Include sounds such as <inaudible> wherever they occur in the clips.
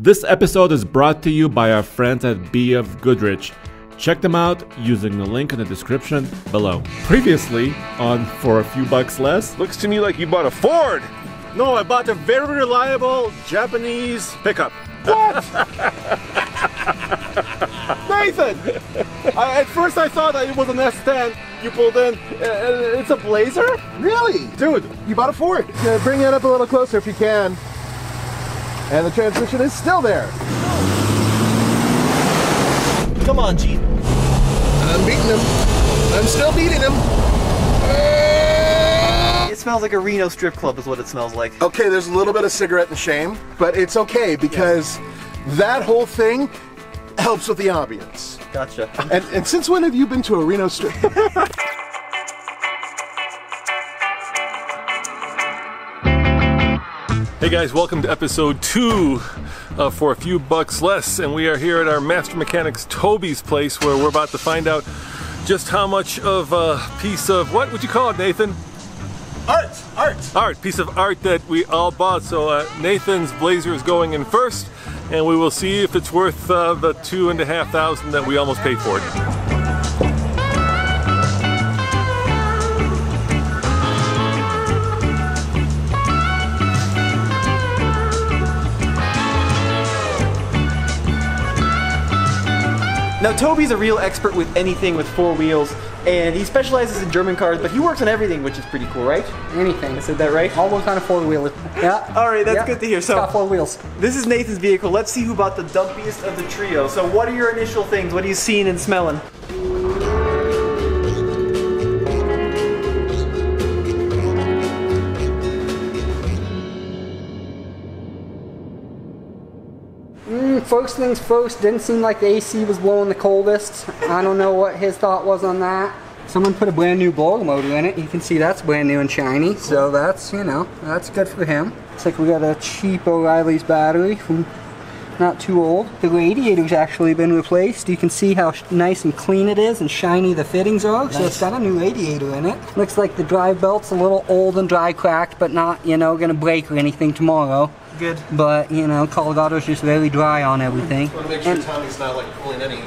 This episode is brought to you by our friends at BF Goodrich. Check them out using the link in the description below. Previously on For a Few Bucks Less. Looks to me like you bought a Ford. No, I bought a very reliable Japanese pickup. What? <laughs> Nathan! I, at first I thought that it was an S10 you pulled in. Uh, it's a Blazer? Really? Dude, You bought a Ford. Yeah, bring it up a little closer if you can. And the transmission is still there. Come on, Jeep. I'm beating him. I'm still beating him. It smells like a Reno strip club, is what it smells like. Okay, there's a little bit of cigarette and shame, but it's okay because that whole thing helps with the ambience. Gotcha. And, and since when have you been to a Reno strip? <laughs> Hey guys, welcome to episode two of For a Few Bucks Less, and we are here at our Master Mechanics Toby's place where we're about to find out just how much of a piece of what would you call it, Nathan? art! Art! Art, piece of art that we all bought. So uh, Nathan's Blazer is going in first, and we will see if it's worth uh, the two and a half thousand that we almost paid for it. Now, Toby's a real expert with anything with four wheels, and he specializes in German cars, but he works on everything, which is pretty cool, right? Anything. I said that right? All those kind of four wheelers. Yeah. All right, that's Yeah. good to hear. It's got So, four wheels. this is Nathan's vehicle. Let's see who bought the dumpiest of the trio. So, what are your initial things? What are you seeing and smelling? First things first, didn't seem like the AC was blowing the coldest. I don't know what his thought was on that. Someone put a brand new blower motor in it. You can see that's brand new and shiny. So that's, you know, that's good for him. Looks like we got a cheap O'Reilly's battery from not too old. The radiator's actually been replaced. You can see how nice and clean it is and shiny the fittings are. So it's got a new radiator in it. Looks like the drive belt's a little old and dry cracked, but not, you know, gonna break or anything tomorrow. Good. But, you know, Colorado's just very dry on everything. want to make sure And- Tommy's not like pulling any.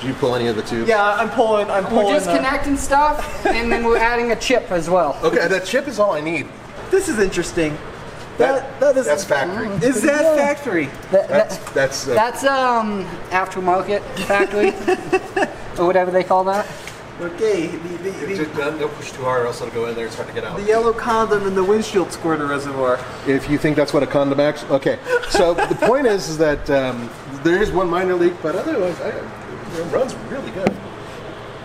Did you pull any of the tubes? Yeah, I'm pulling. I'm pulling. We're just connecting stuff, and then we're adding a chip as well. Okay, that chip is all I need. this is interesting. That, that is. That's factory. Is that factory? That- That's that's. Uh, that's um aftermarket factory, <laughs> or whatever they call that. Okay. The, the, the, just don't, don't push too hard, or else it'll go in there. It's hard to get out. the yellow condom in the windshield squirter reservoir. If you think that's what a condom acts, okay. So <laughs> the point is, is that um, there is one minor leak, but otherwise, I, it runs really good.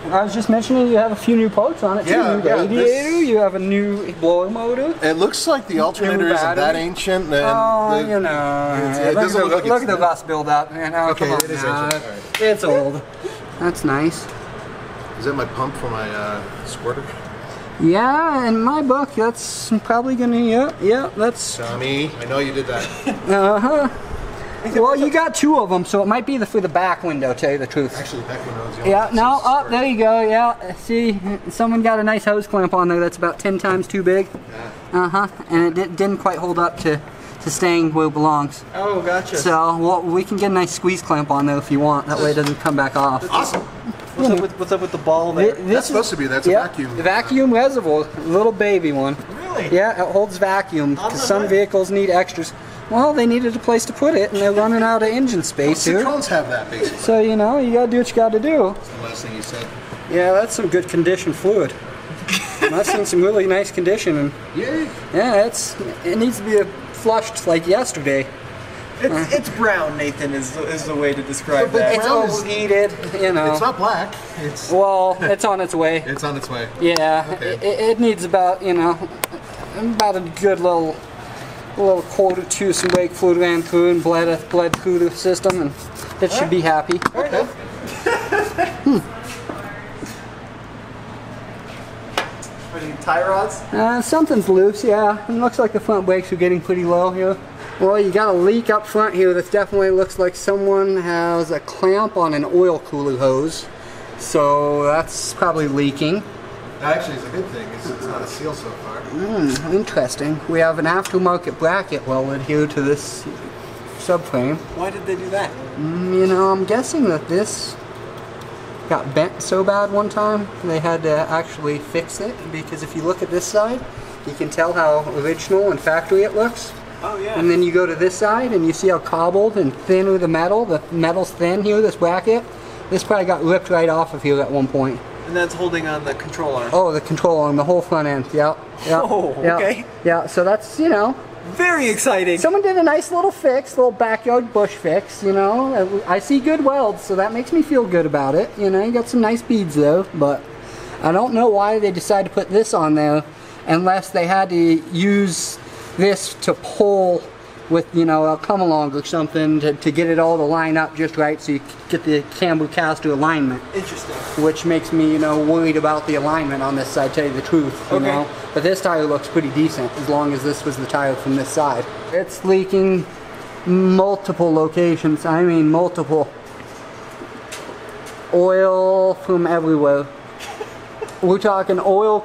I was just mentioning you have a few new parts on it too. Yeah, new yeah, radiator, this- you have a new blower motor. It looks like the alternator isn't that ancient, and Oh, the- you know, it's- look, it at doesn't the, look like look at the that- rust buildup. And oh, Okay, come on, it is now. ancient. All right. It's old. That's nice. Is that my pump for my uh, squirter? Yeah, in my book, that's probably gonna. Yeah, yeah, that's. Tommy, I know you did that. <laughs> Uh huh. Well, you got two of them, so it might be the for the back window. Tell you the truth. Actually, the back when I was young. Yeah, no, up there you go. Yeah, see, someone got a nice hose clamp on there that's about ten times too big. Uh huh, and it di- didn't quite hold up to, to staying where it belongs. Oh, gotcha. So, well, we can get a nice squeeze clamp on there if you want. That way it doesn't come back off. Awesome. What's, up with, what's up with the ball Thi- there? this That's is- supposed to be. That's a vacuum. The vacuum reservoir, little baby one. Really? Yeah, it holds vacuum because some hood? vehicles need extras. Well, they needed a place to put it, and they're running out of engine space here. Citroens have that, basically. So you know, you gotta do what you gotta do. The last thing you said. Yeah, that's some good condition fluid. And <laughs> I've seen some really nice condition, and Yay. yeah, it's it needs to be flushed like yesterday. It's, it's brown, Nathan, is, the- is the way to describe But that. It's Brown is- overheated, you know. It's not black. It's well, it's on its way. it's on its way. Yeah, Okay. it, it needs about you know about a good little little quarter to some brake fluid ran through and bled bled through the system, and it should be happy. Okay. What are you, tie rods? Uh, something's loose, yeah. It looks like the front brakes are getting pretty low here. Well, you got a leak up front here This definitely looks like someone has a clamp on an oil cooler hose. So that's probably leaking. That actually is a good thing. It's, it's not a seal so far. Hmm, interesting. We have an aftermarket bracket welded here to this subframe. Why did they do that? You know, I'm guessing that this got bent so bad one time they had to actually fix it because if you look at this side, you can tell how original and factory it looks. Oh yeah. And then you go to this side and you see how cobbled and thin with the metal. The metal's thin here, this bracket. This probably got ripped right off of here at one point. and that's holding on the control arm. Oh, the control arm, the whole front end. yep. yeah Oh, yeah, okay. Yeah, so that's, you know, Very exciting. Someone did a nice little fix, little backyard bush fix, you know. I see good welds, so that makes me feel good about it. You know, you got some nice beads though, but I don't know why they decided to put this on there unless they had to use this to pull with, you know, a come along or something to, to get it all to line up just right so you get the camber caster alignment Interesting. which makes me, you know, worried about the alignment on this side, tell you the truth, you Okay. know. But this tire looks pretty decent as long as this was the tire from this side. It's leaking multiple locations, I mean multiple. Oil from everywhere. We're talking oil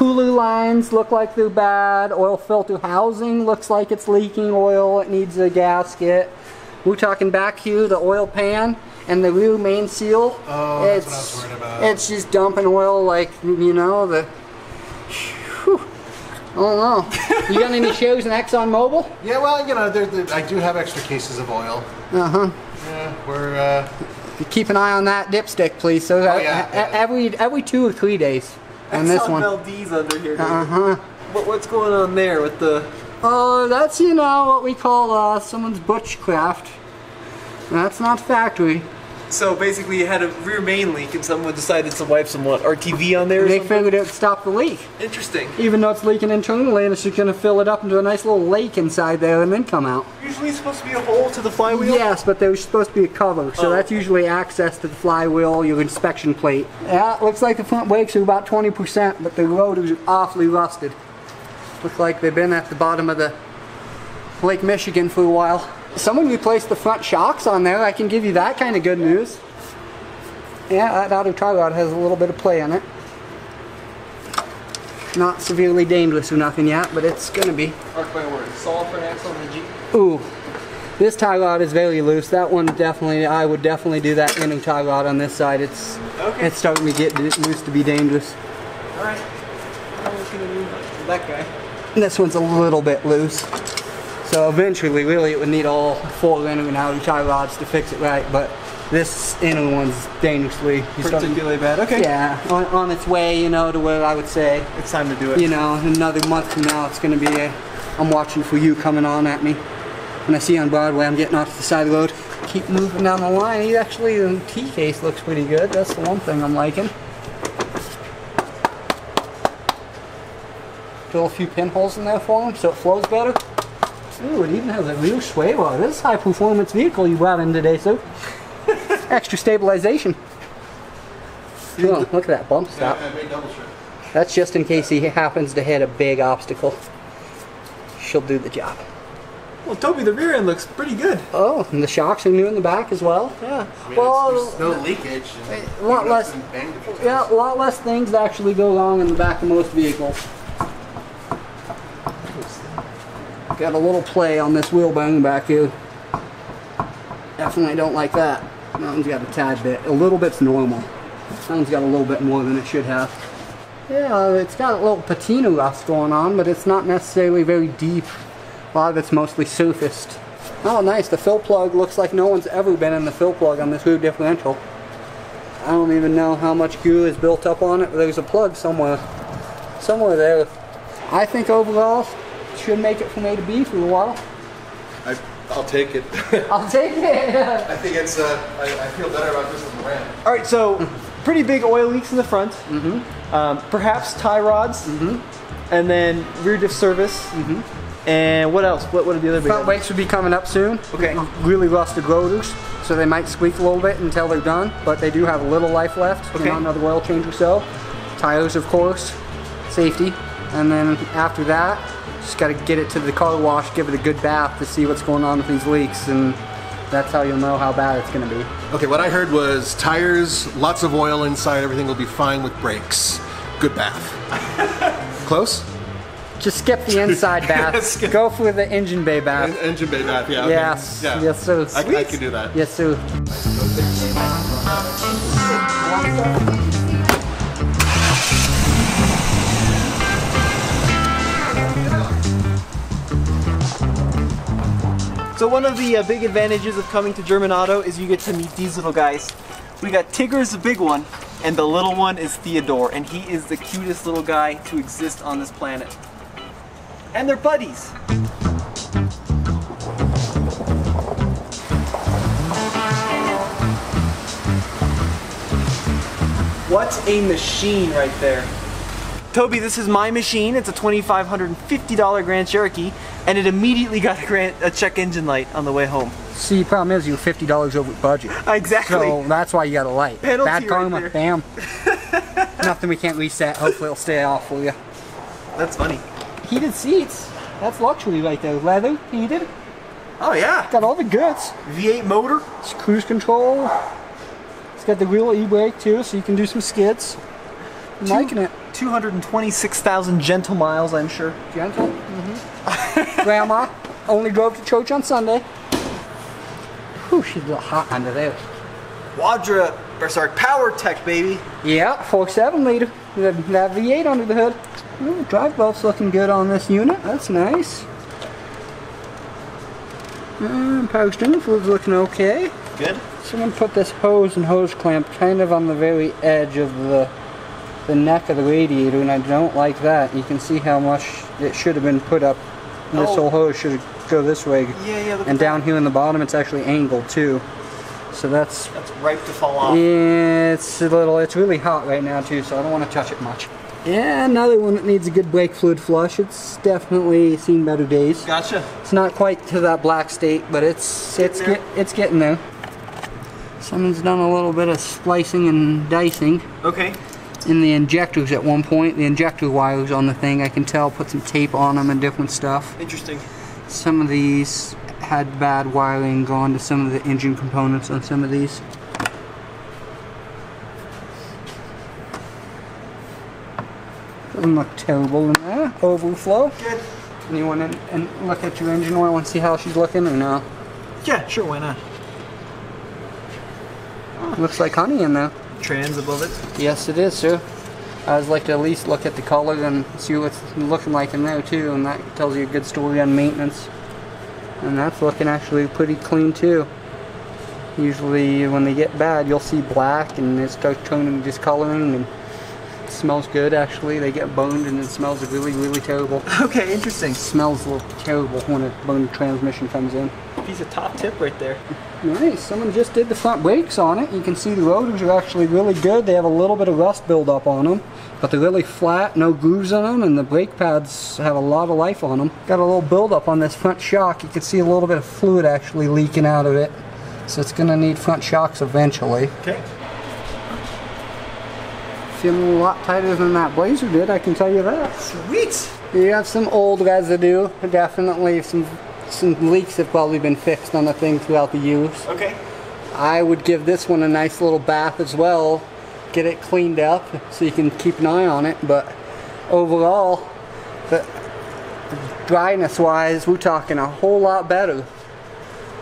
cooler lines look like they're bad. Oil filter housing looks like it's leaking oil. It needs a gasket. We're talking back here, the oil pan and the rear main seal. Oh, that's it's, what I was worried about. It's just dumping oil like, you know, the... Whew. I don't know. You got any shows in Exxon Mobil? <laughs> Yeah, well, you know, there, there, I do have extra cases of oil. Uh-huh. Yeah, we're, uh, Keep an eye on that dipstick, please. So Oh, yeah, yeah. every every two or three days. And this one. Valdez under here. Uh-huh. What, what's going on there with the? Oh, that's, you know, what we call uh, someone's butchcraft. That's not factory. So basically, you had a rear main leak, and someone decided to wipe some what RTV on there. Or They something? figured it would stop the leak. Interesting. Even though it's leaking internally and it's just going to fill it up into a nice little lake inside there and then come out. Usually, it's supposed to be a hole to the flywheel. Yes, but there's supposed to be a cover, so Oh, that's usually access to the flywheel, your inspection plate. Yeah, it looks like the front brakes are about 20%, but the rotors are awfully rusted. Look like they've been at the bottom of the Lake Michigan for a while. Someone replaced the front shocks on there, I can give you that kind of good news. Yeah, that outer tie rod has a little bit of play in it. Not severely dangerous or nothing yet, but it's gonna be. Mark my words. Solid front axle on the Jeep. Ooh, this tie rod is very loose. That one definitely, I would definitely do that inner tie rod on this side. It's Okay. it's starting to get loose to be dangerous. All right. I'm looking at that guy. And this one's a little bit loose. So eventually, really, it would need all four inner and outer tie rods to fix it right. But this inner one's dangerously. Particularly bad. Okay. Yeah, on, on its way, you know, to where I would say, It's time to do it. you know, another month from now, it's going to be a, I'm watching for you coming on at me. When I see you on Broadway, I'm getting off the side of the road. Keep moving down the line. He actually, the T case looks pretty good. That's the one thing I'm liking. Drill a few pinholes in there for him so it flows better. Ooh, it even has a rear sway bar. This is a high performance vehicle you brought in today, sir. <laughs> Extra stabilization. Oh, look at that bump stop. I made double shift. That's just in case he happens to hit a big obstacle. She'll do the job. Well, Toby, the rear end looks pretty good. Oh, and the shocks are new in the back as well. Yeah. I mean, well, there's no eh, leakage. a lot less- some bang difference. yeah, a lot less things actually go wrong in the back of most vehicles. Got a little play on this wheel bang back here. Definitely don't like that. That one's got a tad bit. A little bit's normal. That one's got a little bit more than it should have. Yeah, it's got a little patina rust going on, but it's not necessarily very deep. A lot of it's mostly surfaced. Oh, nice. The fill plug looks like no one's ever been in the fill plug on this rear differential. I don't even know how much goo is built up on it, but there's a plug somewhere. Somewhere there. I think overall, should make it from A to B for a while. I, I'll take it. <laughs> I'll take it. I think it's, uh, I, I feel better about this than the Ram. All right, so pretty big oil leaks in the front. Mm-hmm. Um, perhaps tie rods. Mm-hmm. And then rear diff service. Mm-hmm. And what else? What, what are the other big Front ones? brakes would be coming up soon. Okay. Really rusted rotors, so they might squeak a little bit until they're done, but they do have a little life left. You Okay. know, another oil change or so. Tires, of course. Safety. And then after that, just got to get it to the car wash, give it a good bath to see what's going on with these leaks, and that's how you'll know how bad it's going to be. Okay, what I heard was tires, lots of oil inside, everything will be fine with brakes. Good bath. <laughs> Close? Just skip the inside <laughs> bath. Go for the engine bay bath. En- Engine bay bath, yeah. okay. Yes. Yeah. Yes, sir. I, I can do that. Yes, sir. So one of the uh, big advantages of coming to German Auto is you get to meet these little guys. We got Tigger's the big one, and the little one is Theodore, and he is the cutest little guy to exist on this planet. And they're buddies. What a machine right there. Toby, this is my machine. It's a $2,550 Grand Cherokee, and it immediately got a, grand, a check engine light on the way home. See, problem is you're fifty dollars over budget. Exactly. So that's why you got a light. Penalty Bad karma. there. Bam. <laughs> Nothing we can't reset. Hopefully it'll stay off for you. That's funny. Heated seats. That's luxury right there. Leather, heated. Oh yeah. Got all the goods. V8 motor. It's cruise control. It's got the real e-brake too, so you can do some skids. I'm liking it. 226,000 gentle miles, I'm sure. Gentle. Mm-hmm. Grandma only drove to church on Sunday. Whew, she's a little hot under there. Quadra, or sorry, PowerTech, baby. Yeah, 4.7 liter. That that V8 under the hood. Ooh, drive belt's looking good on this unit. That's nice. And power steering fluid's looking okay. Good. Someone put this hose and hose clamp kind of on the very edge of the the neck of the radiator, and I don't like that. You can see how much it should have been put up. This Oh. whole hose should go this way. Yeah, yeah. And down here in the bottom, it's actually angled too. So that's that. That's ripe to fall off. Yeah it's a little, it's really hot right now too, so I don't want to touch it much. Yeah, another one that needs a good brake fluid flush. It's definitely seen better days. Gotcha. It's not quite to that black state, but it's it's get it's getting there. Someone's done a little bit of splicing and dicing Okay. In the injectors at one point. The injector wires on the thing, I can tell, put some tape on them and different stuff. Interesting. Some of these had bad wiring gone to some of the engine components on some of these. Doesn't look terrible in there. Overflow. Good. Anyone in, and look at your engine oil and see how she's looking or no? Yeah, sure. Why not? Looks like honey in there. Trans above it. Yes, it is, sir. I would like to at least look at the color and see what it's looking like in there too, and that tells you a good story on maintenance. And that's looking actually pretty clean too. Usually when they get bad, you'll see black and it starts turning discoloring and smells good actually. They get boned and it smells really, really terrible. Okay, interesting. It smells a little terrible when a burned transmission comes in. Piece of top tip right there. Nice. Someone just did the front brakes on it. You can see the rotors are actually really good. They have a little bit of rust buildup on them, but they're really flat, no grooves in them, and the brake pads have a lot of life on them. Got a little buildup on this front shock. You can see a little bit of fluid actually leaking out of it. So it's going to need front shocks eventually. Okay. Feeling a lot tighter than that Blazer did, I can tell you that. Sweet. You have some old residue. Definitely some some leaks have probably been fixed on the thing throughout the use. Okay. I would give this one a nice little bath as well. Get it cleaned up so you can keep an eye on it. But overall, the dryness wise, we're talking a whole lot better.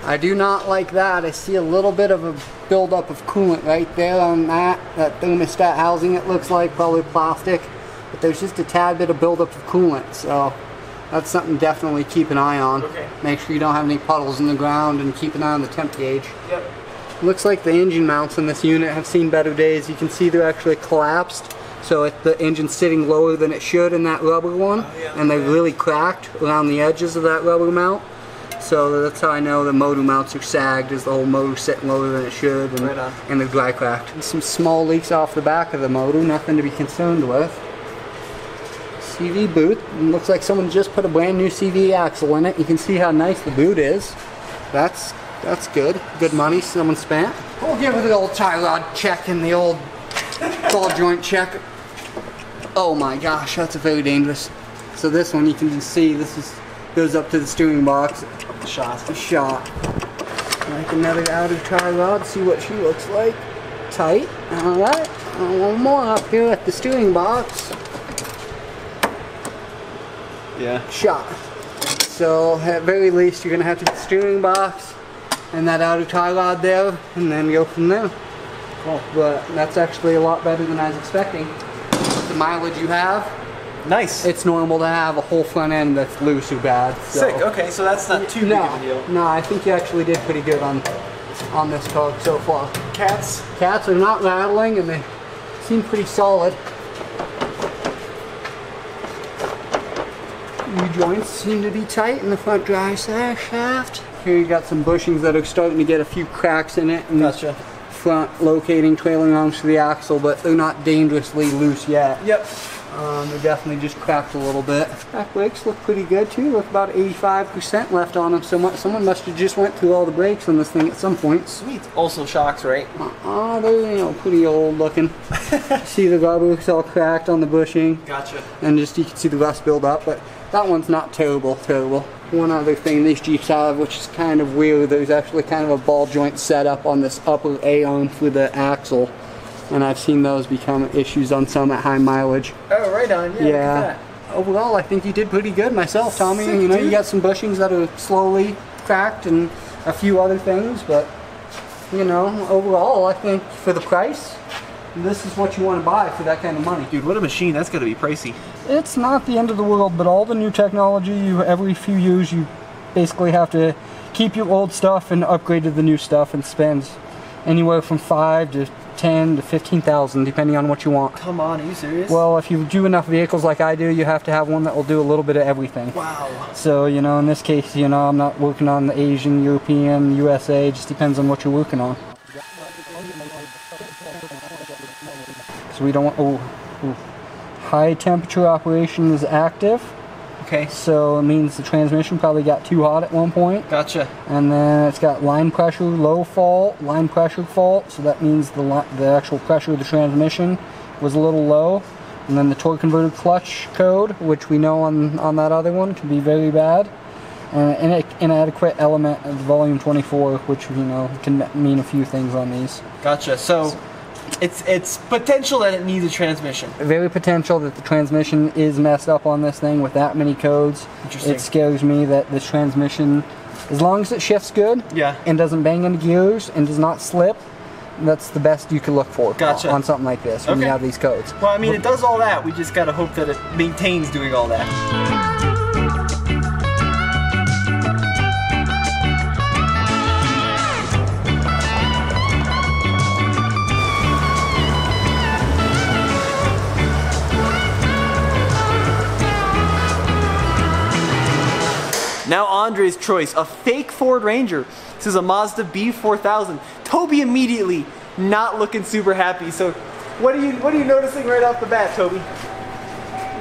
I do not like that. I see a little bit of a buildup of coolant right there on that. That thermostat housing it looks like, probably plastic. But there's just a tad bit of buildup of coolant. So that's something definitely keep an eye on. Okay. Make sure you don't have any puddles in the ground and keep an eye on the temp gauge. Yep. Looks like the engine mounts in this unit have seen better days. You can see they're actually collapsed. So if the engine's sitting lower than it should in that rubber one, oh, yeah, and they're yeah. really cracked around the edges of that rubber mount. So that's how I know the motor mounts are sagged, is the whole motor sitting lower than it should, and, Right and they're dry cracked. And some small leaks off the back of the motor, nothing to be concerned with. CV boot, looks like someone just put a brand new CV axle in it. You can see how nice the boot is. That's that's good. Good money someone spent. We'll give it the old tie rod check and the old ball joint check. Oh my gosh, that's very dangerous. So this one you can see this is goes up to the steering box. Shot. Shot. Like another outer tie rod, see what she looks like. Tight. Alright. Uh, one more up here at the steering box. Yeah. shot. So at very least, you're gonna have to get the steering box and that outer tie rod there, and then go from there. Cool. But that's actually a lot better than I was expecting. The mileage you have, Nice. it's normal to have a whole front end that's loose or bad. So. Sick. Okay, so that's not too big No, of a deal. no, I think you actually did pretty good on on this car so far. Cats. Cats are not rattling and they seem pretty solid. New joints seem to be tight in the front drive shaft. Here you got some bushings that are starting to get a few cracks in it. And Gotcha. Front locating trailing arms to the axle, but they're not dangerously loose yet. Yep. Um, they're definitely just cracked a little bit. Back brakes look pretty good too. Look about 85% left on them. Someone, someone must have just went through all the brakes on this thing at some point. Sweet. Also shocks, right? Uh, they're you know pretty old looking. <laughs> see the rubber's all cracked on the bushing, Gotcha. and just you can see the rust build up. But that one's not terrible, terrible. One other thing these Jeeps have, which is kind of weird, there's actually kind of a ball joint setup on this upper A arm for the axle, and I've seen those become issues on some at high mileage. Oh, right on. Yeah. Yeah. Overall, I think you did pretty good myself, Tommy. Sick, you know, you got some bushings that are slowly cracked and a few other things, but you know, overall, I think for the price, this is what you want to buy for that kind of money. Dude, what a machine. That's got to be pricey. It's not the end of the world, but all the new technology, you every few years, you basically have to keep your old stuff and upgrade to the new stuff, and spend anywhere from five to ten to fifteen thousand, depending on what you want. Come on, are you serious? Well, if you do enough vehicles like I do, you have to have one that will do a little bit of everything. wow. So, you know, in this case, you know, I'm not working on the Asian, European, USA, it just depends on what you're working on. So we don't want, oh, oh. high temperature operation is active. Okay. So it means the transmission probably got too hot at one point. Gotcha. And then it's got line pressure low fault, line pressure fault. So that means the the actual pressure of the transmission was a little low. And then the torque converter clutch code, which we know on on that other one, can be very bad. And an inadequate element of volume 24, which you know can mean a few things on these. Gotcha. So, it's it's potential that it needs a transmission. Very potential that the transmission is messed up on this thing with that many codes. It scares me that this transmission, as long as it shifts good, Yeah. and doesn't bang into gears and does not slip, that's the best you can look for Gotcha. on something like this when you have these codes. Well, I mean, it does all that. We just gotta hope that it maintains doing all that. Andre's choice, a fake Ford Ranger. This is a Mazda B4000. Toby immediately not looking super happy. So, what are you what are you noticing right off the bat, Toby?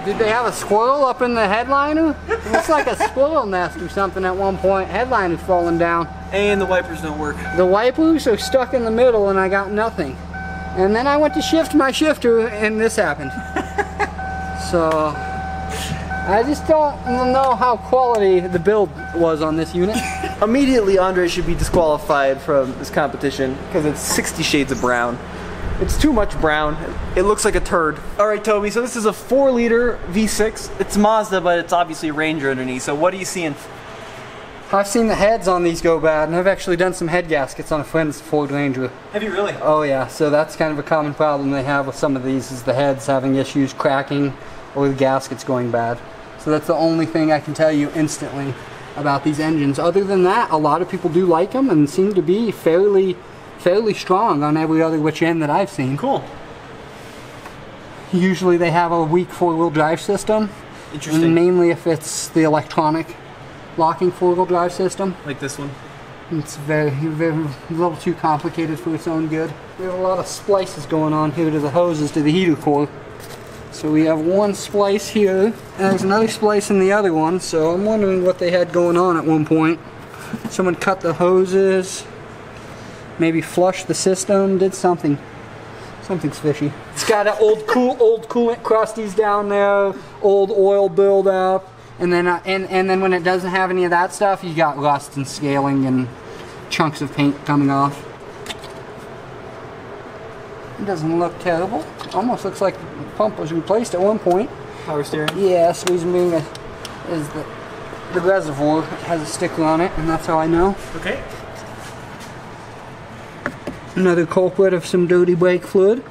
Did they have a squirrel up in the headliner? It looks like a squirrel nest or something at one point. Headliner's falling down. And the wipers don't work. The wipers are stuck in the middle and I got nothing. And then I went to shift my shifter and this happened. <laughs> so I just don't know how quality the build was on this unit. <laughs> Immediately, Andre should be disqualified from this competition because it's 60 shades of brown. It's too much brown. It looks like a turd. All right, Toby. So this is a four-liter V6. It's Mazda, but it's obviously Ranger underneath. So what are you seeing? I've seen the heads on these go bad, and I've actually done some head gaskets on a friend's Ford Ranger. Have you really? Oh yeah, so that's kind of a common problem they have with some of these is the heads having issues cracking or the gaskets going bad. So that's the only thing I can tell you instantly about these engines. Other than that, a lot of people do like them and seem to be fairly fairly strong on every other which end that I've seen. Cool. Usually they have a weak four-wheel drive system, Interesting. mainly if it's the electronic locking four-wheel drive system. Like this one. It's very, very, a little too complicated for its own good. We have a lot of splices going on here to the hoses to the heater core. So we have one splice here, and there's another splice in the other one, so I'm wondering what they had going on at one point. Someone cut the hoses, maybe flushed the system, did something. Something's fishy. It's got an old cool, old coolant crusties down there, old oil buildup, and then uh, and and then when it doesn't have any of that stuff, you got rust and scaling and chunks of paint coming off. It doesn't look terrible. Almost looks like the pump was replaced at one point. Power steering. Yeah, so he's moving a, is that the reservoir has a sticker on it, and that's how I know. Okay. Another culprit of some dirty brake fluid.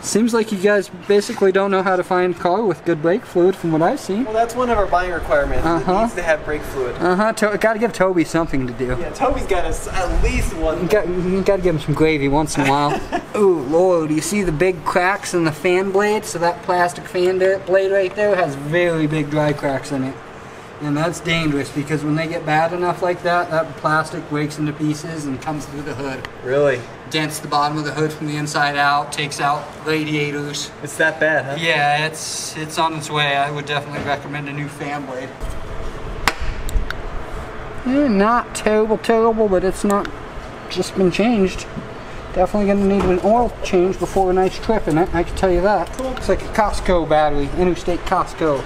Seems like you guys basically don't know how to find a car with good brake fluid from what I've seen. Well, that's one of our buying requirements. Uh-huh. It needs to have brake fluid. Uh-huh, to- gotta give Toby something to do. Yeah, Toby's got us at least one. Got, gotta give him some gravy once in a while. <laughs> Ooh, Lord, you see the big cracks in the fan blade? So that plastic fan blade right there has very big dry cracks in it. And that's dangerous because when they get bad enough like that, that plastic breaks into pieces and comes through the hood. Really? Dents the bottom of the hood from the inside out, takes out radiators. It's that bad, huh? Yeah, it's it's on its way. I would definitely recommend a new fan blade. Eh, not terrible, terrible, but it's not just been changed. Definitely gonna need an oil change before a nice trip in it. I can tell you that. Looks like a Costco battery, Interstate Costco.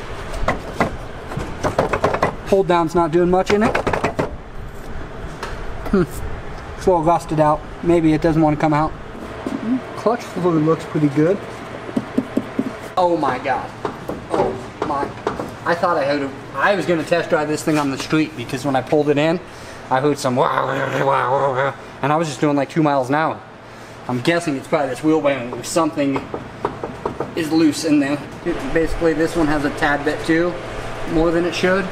Hold down's not doing much in it. Hmm. It's a little rusted out. Maybe it doesn't want to come out. Clutch fluid looks pretty good. Oh my god. Oh my. I thought I heard a, I was going to test drive this thing on the street because when I pulled it in, I heard some wow, wow, wow, and I was just doing like two miles an hour. I'm guessing it's probably this wheel bearing something is loose in there. Basically, this one has a tad bit too, more than it should.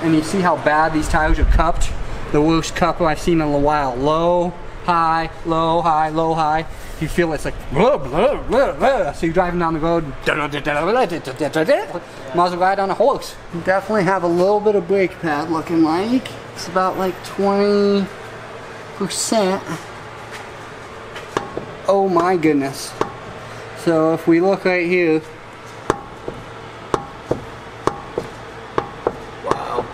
And you see how bad these tires are cupped? The worst cup I've seen in a while. Low, high, low, high, low, high. You feel it's like blah, blah, blah, blah. so you're driving down the road. Might as well ride on a horse. Definitely have a little bit of brake pad looking like. It's about like 20 percent. Oh my goodness. So if we look right here, Wow.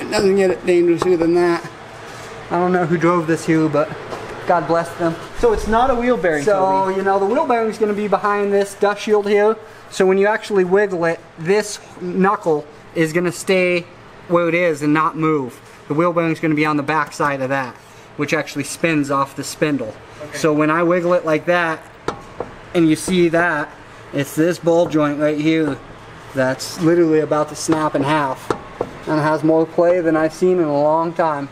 it doesn't get it dangerouser than that. I don't know who drove this here, but God bless them. So it's not a wheel bearing, So, you know, the wheel bearing is going to be behind this dust shield here. So when you actually wiggle it, this knuckle is going to stay where it is and not move. The wheel bearing is going to be on the back side of that, which actually spins off the spindle. So when I wiggle it like that, and you see that, it's this ball joint right here that's literally about to snap in half. And it has more play than I've seen in a long time.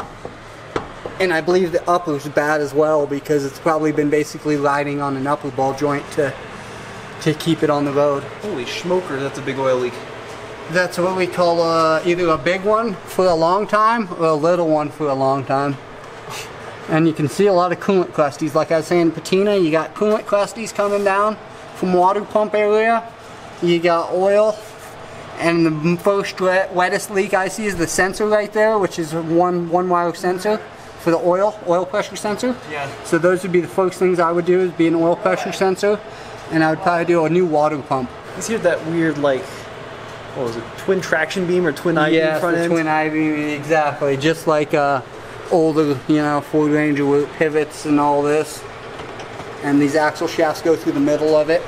And I believe the upper's bad as well because it's probably been basically riding on an upper ball joint to to keep it on the road. Holy schmoker, that's a big oil leak. That's what we call uh, either a big one for a long time or a little one for a long time. And you can see a lot of coolant crusties. Like I was saying, patina, you got coolant crusties coming down from water pump area. You got oil. And the first wet- wettest leak I see is the sensor right there, which is one one wire sensor for the oil, oil pressure sensor. Yeah. So those would be the first things I would do is be an oil pressure sensor. And I would probably do a new water pump. Let's hear that weird, like, what was it, twin traction beam or twin I beam Yeah, front the end? twin I beam, exactly. Just like uh, older, you know, Ford Ranger pivots and all this. And these axle shafts go through the middle of it.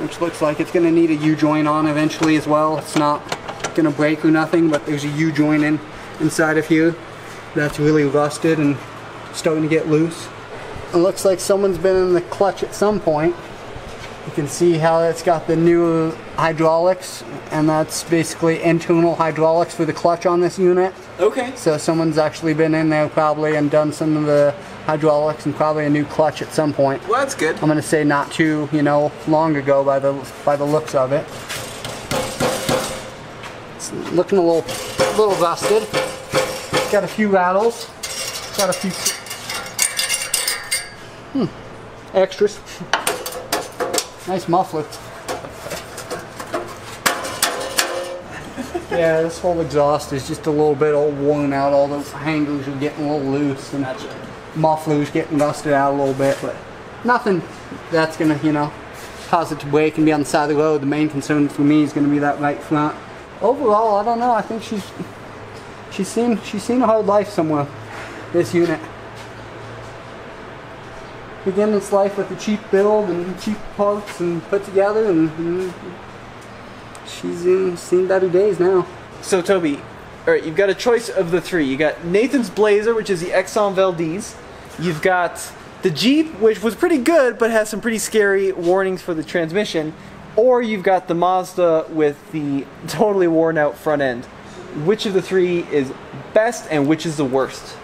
Which looks like it's going to need a U-joint on eventually as well. It's not going to break or nothing, but there's a U-joint in, inside of here that's really rusted and starting to get loose. It looks like someone's been in the clutch at some point. You can see how it's got the new hydraulics, and that's basically internal hydraulics for the clutch on this unit. Okay. So someone's actually been in there probably and done some of the hydraulics and probably a new clutch at some point. Well, that's good. I'm gonna say not too, you know, long ago by the by the looks of it. It's looking a little, little rusted. Got a few rattles. Got a few hmm, extras. Nice muffler. <laughs> Yeah, this whole exhaust is just a little bit old worn out. All those hangers are getting a little loose and muffler's getting rusted out a little bit, but nothing that's gonna, you know, cause it to break and be on the side of the road. The main concern for me is gonna be that right front. Overall, I don't know. I think she's she's seen she's seen a hard life somewhere. This unit. Began its life with a cheap build and cheap parts and put together, and, and she's in, seen better days now. So, Toby, all right, you've got a choice of the three. You got Nathan's Blazer, which is the Exxon Valdez. You've got the Jeep, which was pretty good, but has some pretty scary warnings for the transmission. or you've got the Mazda with the totally worn out front end. Which of the three is best and which is the worst?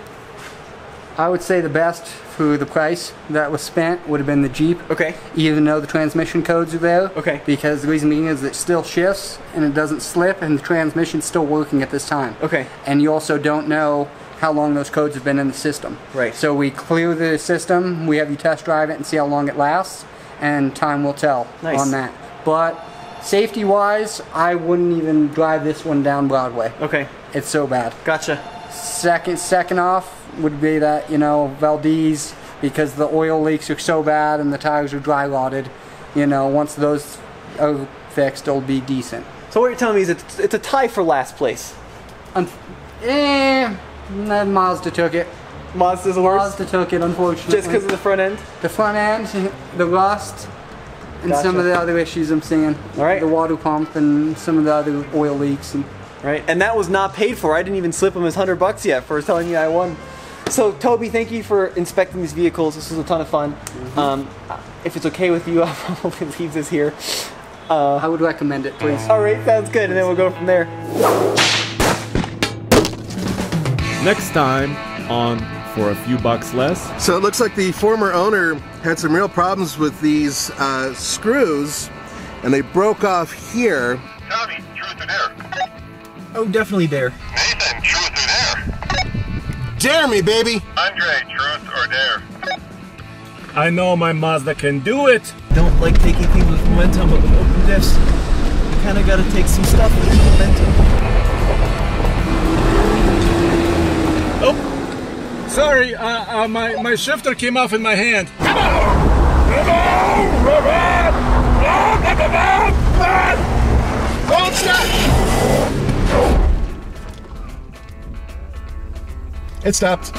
I would say the best for the price that was spent would have been the Jeep. Okay. Even though the transmission codes are there. Okay. Because the reason being is it still shifts and it doesn't slip and the transmission's still working at this time. Okay. And you also don't know how long those codes have been in the system. Right. So we clear the system, we have you test drive it and see how long it lasts, and time will tell Nice. on that. But safety wise, I wouldn't even drive this one down Broadway. Okay. It's so bad. Gotcha. Second, second off would be that you know Valdez because the oil leaks are so bad and the tires are dry rotted. You know, once those are fixed, it'll be decent. So what you're telling me is it's, it's a tie for last place. Un- eh, Mazda took it. Mazda's the worst? Mazda took it, unfortunately. Just because of the front end? the front end, the rust, and some of the other issues I'm seeing. All right. The water pump and some of the other oil leaks and. Right. And that was not paid for. I didn't even slip him his 100 bucks yet for telling me I won. So, Toby, thank you for inspecting these vehicles. This was a ton of fun. Um, if it's okay with you, <laughs> I'll probably leave this here. I would recommend it, please. All right, sounds good. And then we'll go from there. Next time on For a Few Bucks Less. So it looks like the former owner had some real problems with these uh, screws, and they broke off here. Oh, definitely dare. Nathan, truth or dare? Dare me, baby! Andre, truth or dare? I know my Mazda can do it. Don't like taking things with momentum, but with open diffs, you kind of got to take some stuff with momentum. Oh! Sorry, uh, uh, my, my shifter came off in my hand. Come on! Come on! Come on! Don't stop! It stopped.